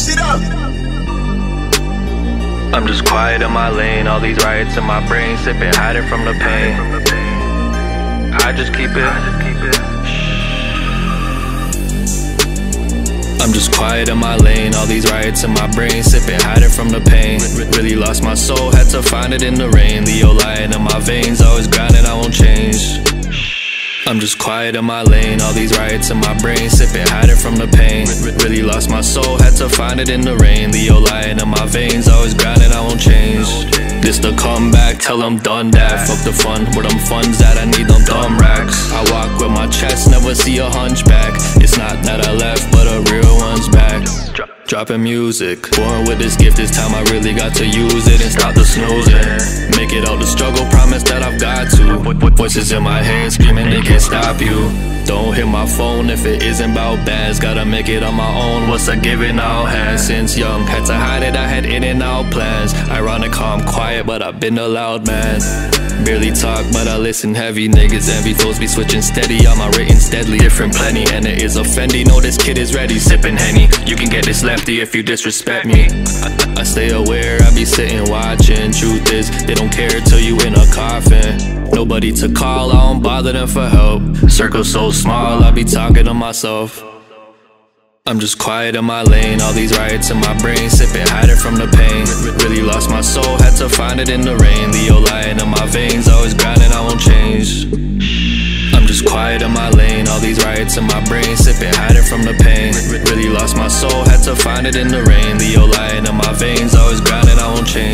It up. I'm just quiet in my lane, all these riots in my brain, sipping, hiding from the pain. I just keep it. I'm just quiet in my lane, all these riots in my brain, sipping, hiding from the pain. Really lost my soul, had to find it in the rain. Leo lying in my veins, I'm just quiet in my lane, all these riots in my brain, sipping, hiding from the pain. Really lost my soul, had to find it in the rain. Leo lying in my veins, always grinding, I won't change. This the comeback, tell them done that. Fuck the fun, where them funds that I need them dumb racks. I walk with my chest, never see a hunchback. It's not that I left, but a real one's back. Dropping music, born with this gift, this time I really got to use it and stop the snoozing. Make it out the struggle, promise that I've got. Voices in my head screaming, they can't stop you. Don't hit my phone if it isn't about bands. Gotta make it on my own. What's a given I'll have since young? Had to hide it, I had in and out plans. Ironic how I'm quiet, but I've been a loud man. Barely talk, but I listen heavy. Niggas envy, those be switching steady. On my written steadily, different plenty. And it is a Fendi. Know this kid is ready, sipping henny. You can get this lefty if you disrespect me. I, I stay aware, sitting watching. Truth is, they don't care till you in a coffin. Nobody to call, I don't bother them for help. Circle so small, I be talking to myself. I'm just quiet in my lane, all these riots in my brain, sipping, hiding from the pain. Really lost my soul, had to find it in the rain. Leo lying in my veins, always grinding, I won't change. I'm just quiet in my lane, all these riots in my brain, sipping, hiding from the pain. Really lost my soul, had to find it in the rain. Leo lying veins, always grinding, I won't change.